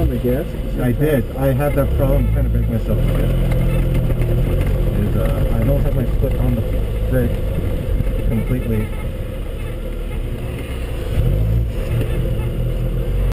on the gas? I did. I had that problem trying to break myself again. Is uh, I don't have my foot on the brake completely